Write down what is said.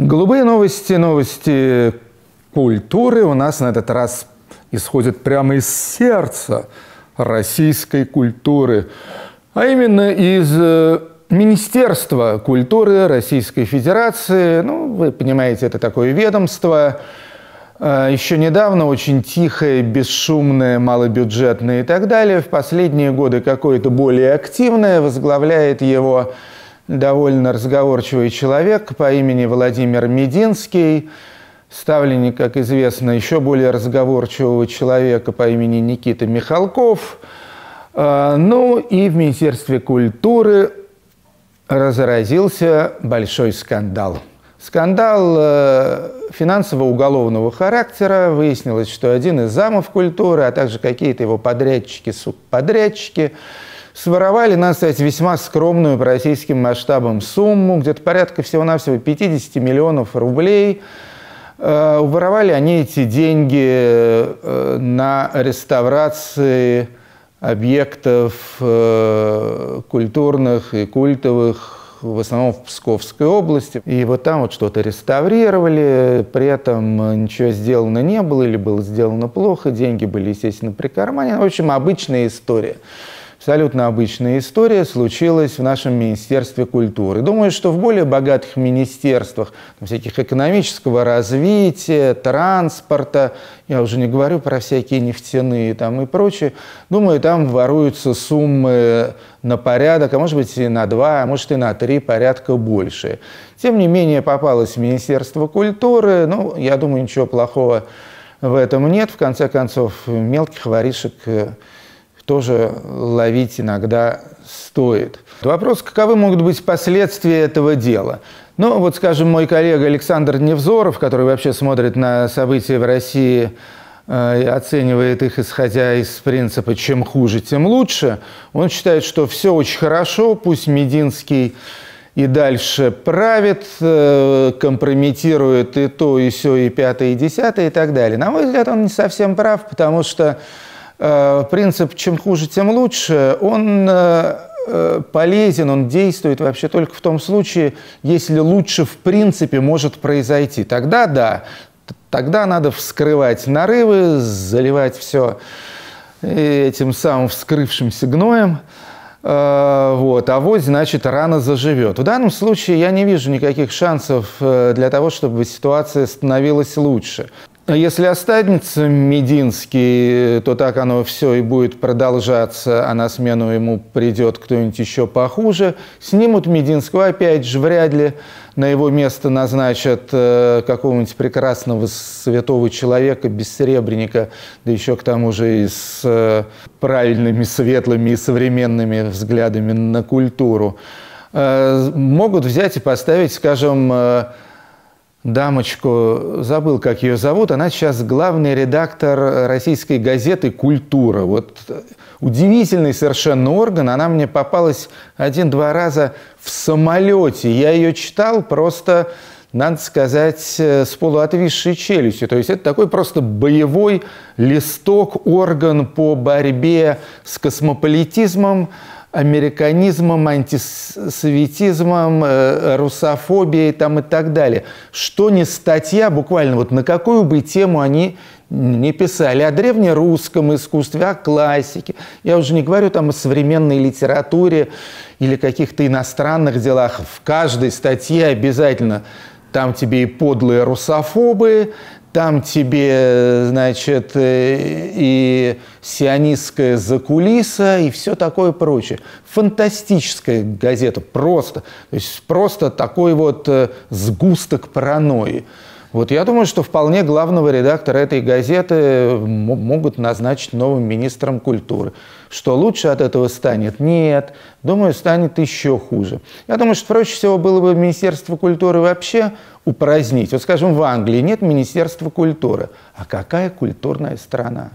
Голубые новости, новости культуры у нас на этот раз исходят прямо из сердца российской культуры, а именно из э, Министерства культуры Российской Федерации. Ну, вы понимаете, это такое ведомство, э, еще недавно очень тихое, бесшумное, малобюджетное и так далее. В последние годы какое-то более активное возглавляет его довольно разговорчивый человек по имени Владимир Мединский, ставленник, как известно, еще более разговорчивого человека по имени Никита Михалков. А, ну и в Министерстве культуры разразился большой скандал. Скандал э, финансово-уголовного характера. Выяснилось, что один из замов культуры, а также какие-то его подрядчики, субподрядчики – своровали, надо сказать, весьма скромную по российским масштабам сумму, где-то порядка всего-навсего 50 миллионов рублей. Э, воровали они эти деньги э, на реставрации объектов э, культурных и культовых в основном в Псковской области. И вот там вот что-то реставрировали, при этом ничего сделано не было или было сделано плохо, деньги были, естественно, прикарманены. В общем, обычная история абсолютно обычная история случилась в нашем Министерстве культуры. Думаю, что в более богатых министерствах, всяких экономического развития, транспорта, я уже не говорю про всякие нефтяные там и прочее, думаю, там воруются суммы на порядок, а может быть и на два, а может и на три порядка больше. Тем не менее, попалось в Министерство культуры, ну, я думаю, ничего плохого в этом нет. В конце концов, мелких воришек э, тоже ловить иногда стоит. Вопрос, каковы могут быть последствия этого дела? Ну, вот, скажем, мой коллега Александр Невзоров, который вообще смотрит на события в России э, оценивает их, исходя из принципа «чем хуже, тем лучше», он считает, что все очень хорошо, пусть Мединский и дальше правит, э, компрометирует и то, и все, и пятое, и десятое, и так далее. На мой взгляд, он не совсем прав, потому что принцип «чем хуже, тем лучше», он э, э, полезен, он действует вообще только в том случае, если лучше в принципе может произойти. Тогда да, тогда надо вскрывать нарывы, заливать все этим самым вскрывшимся гноем. Вот, а вот, значит, рано заживет. В данном случае я не вижу никаких шансов для того, чтобы ситуация становилась лучше. Если останется Мединский, то так оно все и будет продолжаться, а на смену ему придет кто-нибудь еще похуже. Снимут Мединского, опять же, вряд ли на его место назначат э, какого-нибудь прекрасного святого человека, бессеребренника, да еще к тому же и с э, правильными, светлыми и современными взглядами на культуру. Э, могут взять и поставить, скажем, дамочку, забыл, как ее зовут, она сейчас главный редактор российской газеты «Культура». Вот удивительный совершенно орган, она мне попалась один-два раза в самолете. Я ее читал просто, надо сказать, с полуотвисшей челюстью. То есть это такой просто боевой листок, орган по борьбе с космополитизмом, американизмом, антисоветизмом, э, русофобией там и так далее. Что не статья, буквально вот на какую бы тему они не писали о древнерусском искусстве, о классике. Я уже не говорю там о современной литературе или каких-то иностранных делах. В каждой статье обязательно там тебе и подлые русофобы, там тебе, значит, э, и сионистская закулиса, и все такое прочее. Фантастическая газета, просто. То есть просто такой вот э, сгусток паранойи. Вот я думаю, что вполне главного редактора этой газеты могут назначить новым министром культуры. Что лучше от этого станет? Нет. Думаю, станет еще хуже. Я думаю, что проще всего было бы Министерство культуры вообще упразднить. Вот, скажем, в Англии нет Министерства культуры. А какая культурная страна?